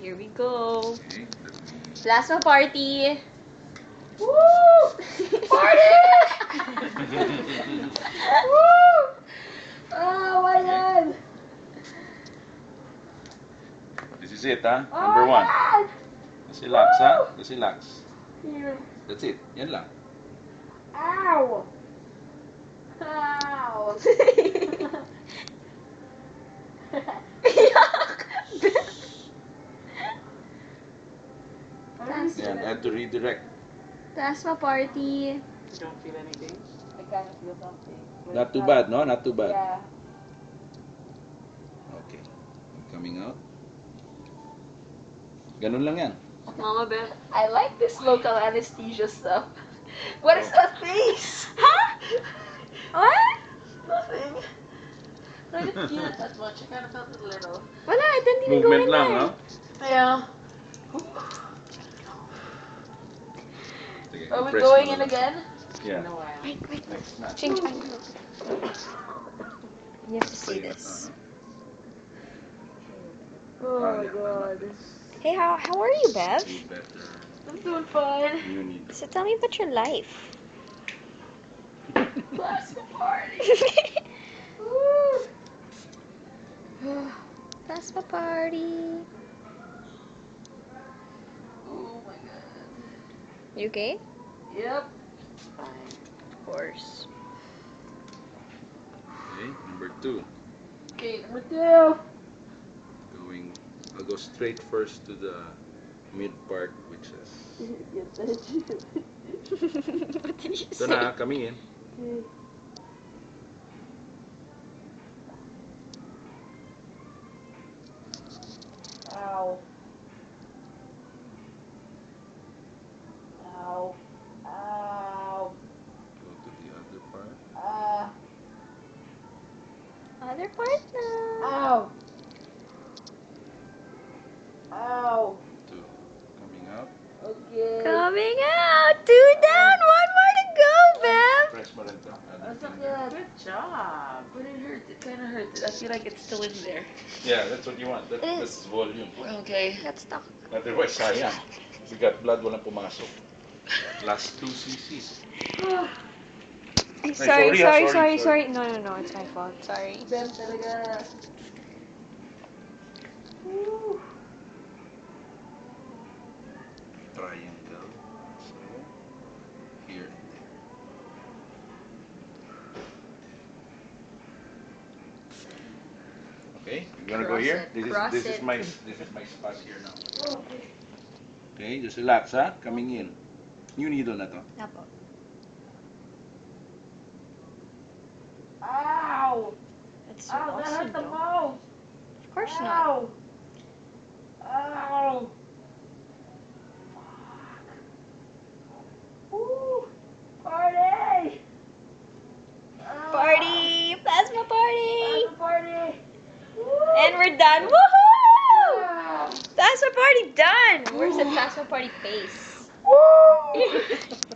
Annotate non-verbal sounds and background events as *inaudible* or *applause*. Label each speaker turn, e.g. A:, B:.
A: here we go.
B: Okay.
A: Plasma party!
C: Woo! Party! *laughs* Woo! Oh, my God!
B: This is it, ha?
C: Oh,
B: Number one. Just relax, ha? Just relax.
C: Here.
B: That's it. Yan lang.
C: Ow! Ow! *laughs*
B: Yan, had to redirect.
A: Plasma party!
D: You don't feel anything?
C: I kind of feel something. but
B: Not too
C: it's
B: bad, no? Not too bad.
C: Yeah.
B: Okay. Coming out. Ganun lang yan.
A: Mama Beth.
C: I like this local anesthesia stuff. *laughs* What is oh. that face?
A: Huh? What?
C: Nothing. I didn't feel it that much. I kind of felt it a little.
A: Wala, it didn't even go
B: Movement
A: in
B: lang,
A: there.
B: no?
C: Yeah.
B: Sige,
C: Are we
B: press
C: going in
B: lang.
C: again?
B: Yeah.
A: Wait, wait, wait.
B: Next na.
A: Ching, ching. You have to see
B: Play
A: this.
C: Oh my god.
A: Hey, how how are you, Bev?
C: I'm doing fine.
A: So tell me about your life. *laughs*
C: Plasma party. *laughs* Woo. *sighs*
A: Plasma party.
C: oh my god.
A: You okay?
C: Yep.
A: Fine. Of course.
B: Okay, number two.
C: Okay, number two.
B: Going, I'll go straight first to the mid part, which is...
A: what did you
B: Ito
A: say?
B: na, coming in.
C: Okay. Ow. Ow.
B: Other part
A: na.
C: Ow. Oh. Ow. Oh.
B: Two. Coming out.
C: Okay.
A: Coming out. Two down. One more to go, Bev.
B: Press mo rin to. Other
C: That's not good.
D: Good job.
C: But it hurts. It kind of hurts. I feel like it's still in there.
B: Yeah, that's what you want. That, mm.
A: It
B: that's volume.
C: Okay.
A: Got stuck.
B: Otherwise, sayang. We got blood, walang pumasok. Last two cc's. *sighs* *sighs* *sighs*
A: Ay,
B: sorry,
A: sorry, sorry,
B: sorry.
A: No, no, no. It's my fault. Sorry.
C: Ben talaga. Woo.
B: Triangle. So, here and there. Okay, you wanna go
A: Cross
B: here?
A: it,
B: This is this is
A: it.
B: my this is my spot here now.
C: Okay.
B: Okay, just relax, ha? Coming in. New needle na to.
A: Apo.
C: Ow.
A: It's
C: Ow, that
A: awesome,
C: hurt the
A: though.
C: most.
A: Of course not.
C: Ow. Ow. Fuck. Woo. Party. Ah.
A: Party! Plasma party!
C: Plasma party. Woo.
A: And we're done. Woohoo!
C: Ah.
A: Plasma party done! Where's the plasma party face?
C: Woo. *laughs*